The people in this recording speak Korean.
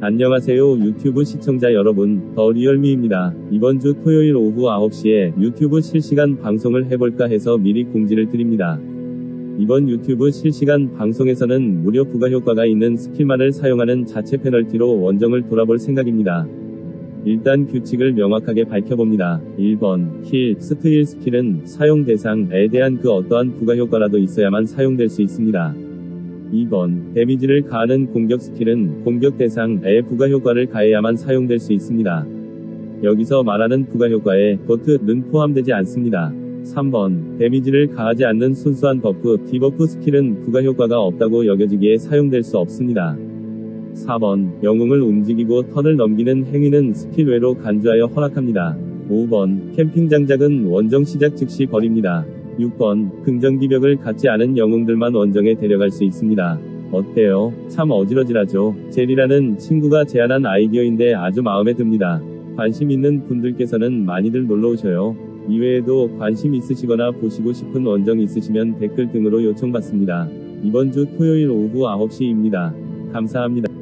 안녕하세요 유튜브 시청자 여러분 더 리얼미입니다. 이번 주 토요일 오후 9시에 유튜브 실시간 방송을 해볼까 해서 미리 공지를 드립니다. 이번 유튜브 실시간 방송에서는 무료 부가 효과가 있는 스킬만을 사용하는 자체 페널티로 원정을 돌아볼 생각입니다. 일단 규칙을 명확하게 밝혀봅니다. 1번, 힐, 스트힐 스킬은 사용 대상에 대한 그 어떠한 부가 효과라도 있어야만 사용될 수 있습니다. 2번, 데미지를 가하는 공격 스킬은 공격 대상에 부가 효과를 가해야만 사용될 수 있습니다. 여기서 말하는 부가 효과에 도트는 포함되지 않습니다. 3번, 데미지를 가하지 않는 순수한 버프, 디버프 스킬은 부가 효과가 없다고 여겨지기에 사용될 수 없습니다. 4번, 영웅을 움직이고 턴을 넘기는 행위는 스킬 외로 간주하여 허락합니다. 5번, 캠핑 장작은 원정 시작 즉시 버립니다. 6번, 긍정기벽을 갖지 않은 영웅들만 원정에 데려갈 수 있습니다. 어때요? 참 어지러지하죠. 젤이라는 친구가 제안한 아이디어인데 아주 마음에 듭니다. 관심 있는 분들께서는 많이들 놀러 오셔요. 이외에도 관심 있으시거나 보시고 싶은 원정 있으시면 댓글 등으로 요청받습니다. 이번 주 토요일 오후 9시입니다. 감사합니다.